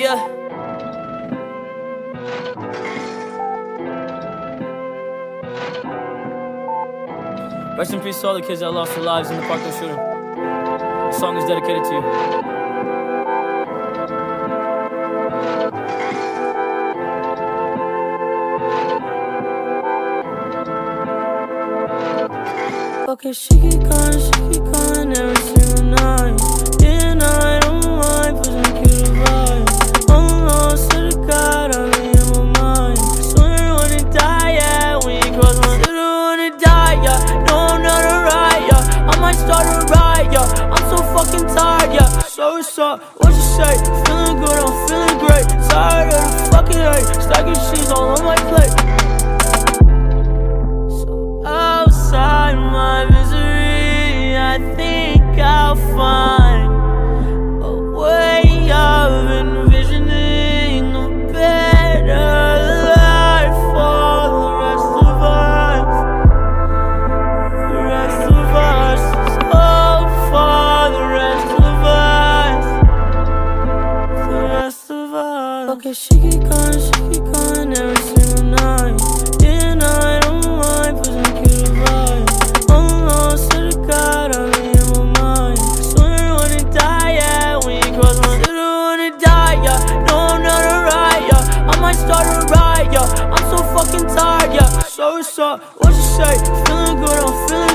Yeah. Rest in peace to all the kids that lost their lives in the Parkland shooting. The song is dedicated to you. Okay, she keep calling, she what's up? What you say? Feeling good, I'm feeling great. Tired of the fucking hate. Stacking sheets all on my plate. So outside my misery, I think I'll us. Okay, she keep calling, she keep calling every single night. Yeah, and I don't mind pushing cute vibe. I'm lost to the God, I'm in my mind. Swear when it die, yeah, when you cross my Swear when it die, yeah. No, I'm not a riot, yeah. I might start a riot, yeah. I'm so fucking tired, yeah. So what's up? What you say? Feeling good, I'm feeling